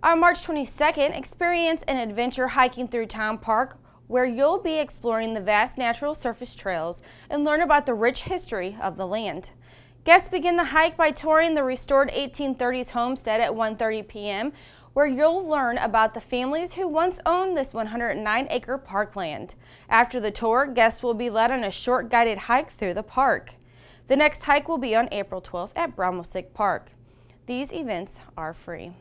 On March 22nd, experience an adventure hiking through Towne Park where you'll be exploring the vast natural surface trails and learn about the rich history of the land. Guests begin the hike by touring the restored 1830s homestead at 1.30 p.m., where you'll learn about the families who once owned this 109-acre parkland. After the tour, guests will be led on a short guided hike through the park. The next hike will be on April 12th at Bromwell Park. These events are free.